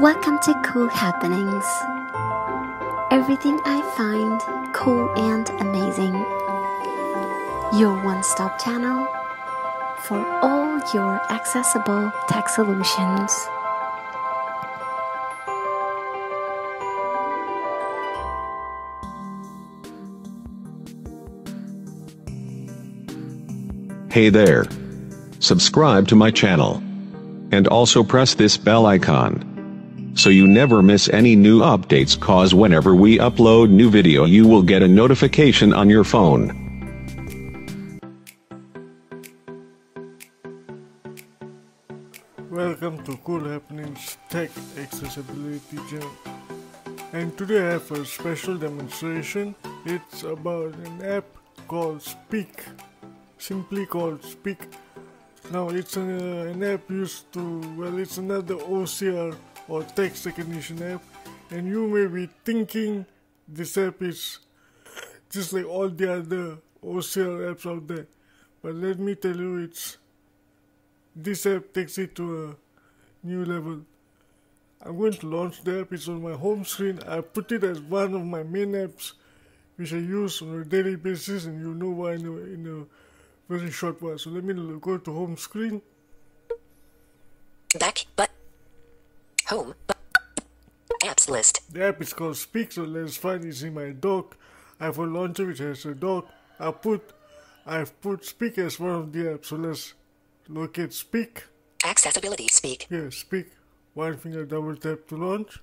Welcome to Cool Happenings. Everything I find cool and amazing. Your one stop channel for all your accessible tech solutions. Hey there. Subscribe to my channel. And also press this bell icon. So you never miss any new updates cause whenever we upload new video you will get a notification on your phone. Welcome to Cool Happenings Tech Accessibility Channel. And today I have a special demonstration. It's about an app called Speak. Simply called Speak. Now it's a, an app used to, well it's another OCR or text recognition app. And you may be thinking this app is just like all the other OCR apps out there. But let me tell you it's this app takes it to a new level. I'm going to launch the app. It's on my home screen. I put it as one of my main apps, which I use on a daily basis, and you'll know why in a, in a very short while. So let me go to home screen. Back, but home, apps list. The app is called Speak, so let's find it in my dock. I have a launcher which has a dock. I put, I've put Speak as one of the apps. So let's locate Speak. Accessibility speak. Here, Speak. One finger double tap to launch.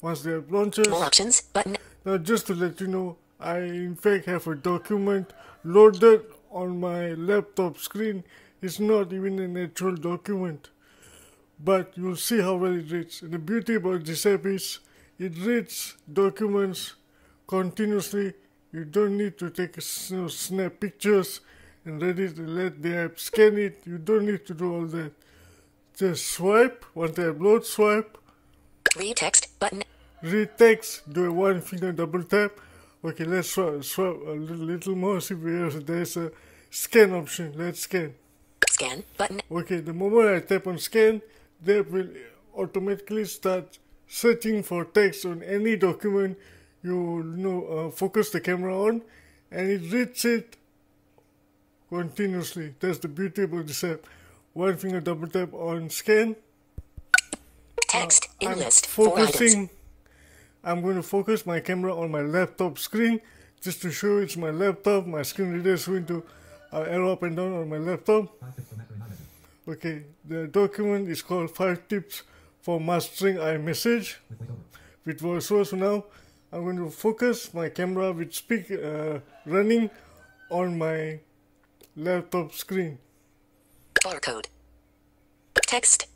Once the app launches, More options button. now just to let you know, I in fact have a document loaded on my laptop screen. It's not even an actual document, but you'll see how well it reads. And the beauty about this app is it reads documents continuously. You don't need to take you know, snap pictures and ready to let the app scan it. You don't need to do all that. Just swipe. Once the app loads, swipe. Read text button. Read text, do a one finger double tap. Okay, let's swipe, swipe a little, little more. See where there's a scan option. Let's scan. Scan button. Okay, the moment I tap on scan, the app will automatically start searching for text on any document you know uh, focus the camera on, and it reads it continuously. That's the beauty about this app. One finger double tap on scan. Text in I'm list. Focusing. I'm going to focus my camera on my laptop screen just to show it's my laptop. My screen reader is going to uh, arrow up and down on my laptop. Okay, the document is called Five Tips for Mastering iMessage with VoiceOver. So now I'm going to focus my camera with speak uh, running on my laptop screen. Barcode. Text.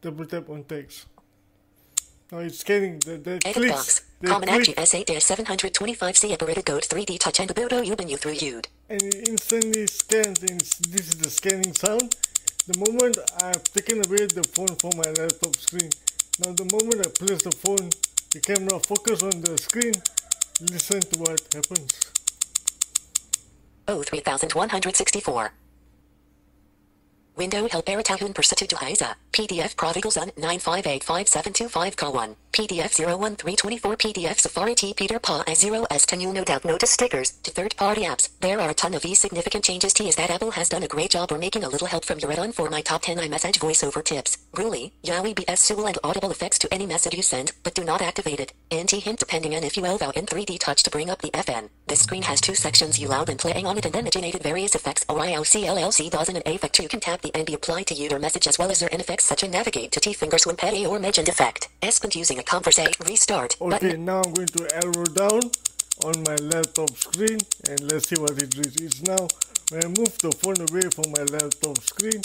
Double tap on text. Now it's scanning. The, the Edit clicks. box. The Common click, S8-725C operated code 3D touch and Budo Ubuntu through Ude. and it instantly scans. And this is the scanning sound. The moment I've taken away the phone from my laptop screen. Now the moment I place the phone, the camera focus on the screen. Listen to what happens. O 3164. Window help Eritahun Persatu Duhaiza. PDF Prodigal Son 9585725 1 PDF 01324 PDF Safari T Peter Pa I 0S 10 You'll no doubt notice stickers to third party apps. There are a ton of these significant changes. T is that Apple has done a great job or making a little help from your add-on for my top 10 iMessage voiceover tips. Gruely, Yowie BS Sewell and audible effects to any message you send, but do not activate it. NT hint depending on if you allow in 3D touch to bring up the FN. This screen has two sections you loud and playing on it and then generated various effects or IOCLLC doesn't an effect you can tap the and be applied to your message as well as their in effects such as navigate to T finger swim petty or mentioned effect. Espant using a conversation restart Okay, button. now I'm going to arrow down on my laptop screen and let's see what it reads. It's now, when I move the phone away from my laptop screen,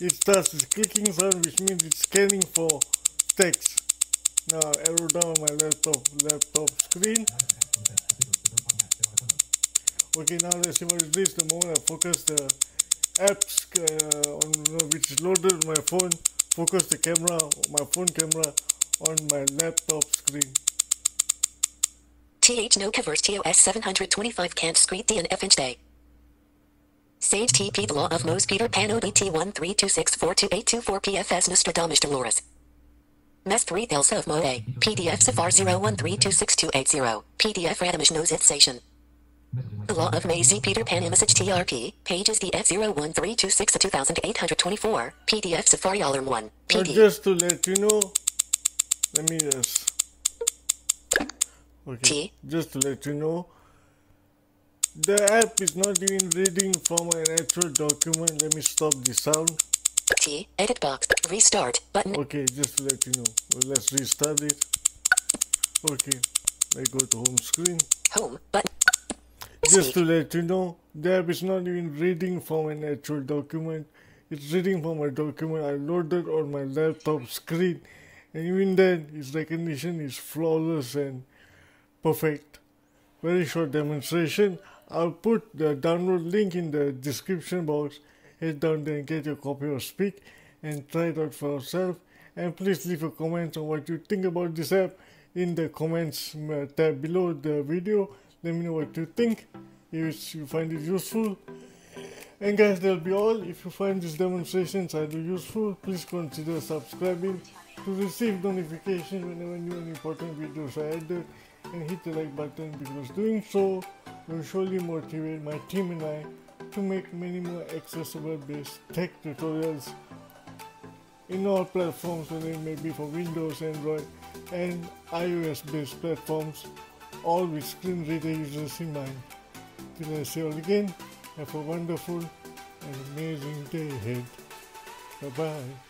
it starts this clicking sound which means it's scanning for text. Now arrow down on my laptop laptop screen. Okay, now let's see what it reads. The moment I focus the apps uh, on you know, which is loaded on my phone, focus the camera, my phone camera on my laptop screen. TH no covers TOS 725 can't screed D and F inch day. Sage TP the law of Mose Peter Pan OBT 132642824 PFS Nostradamus Dolores. MES 3 Delta of Mode. PDF Safar 01326280. PDF Radamish Nose Station. The Law of Maisie Peter Pan Message TRP. Pages DF 013262 2824. PDF Safari Alarm 1. But PD. just to let you know, let me just. Okay. T. Just to let you know, the app is not even reading from an actual document. Let me stop the sound. T. Edit box. Restart. Button. Okay, just to let you know. Well, let's restart it. Okay, I go to home screen. Home. Button. Just to let you know, the app is not even reading from an actual document. It's reading from a document I loaded on my laptop screen, and even then, its recognition is flawless and perfect. Very short demonstration. I'll put the download link in the description box. Head down there and get your copy of Speak and try it out for yourself. And please leave a comment on what you think about this app in the comments uh, tab below the video. Let me know what you think. If you find it useful. And guys, that'll be all. If you find these demonstrations either useful, please consider subscribing to receive notifications whenever new and important videos are added and hit the like button because doing so will surely motivate my team and I to make many more accessible based tech tutorials in all platforms, whether it may be for Windows, Android, and iOS based platforms, all with screen reader users in mind. Till I say all again, have a wonderful and amazing day ahead. Bye bye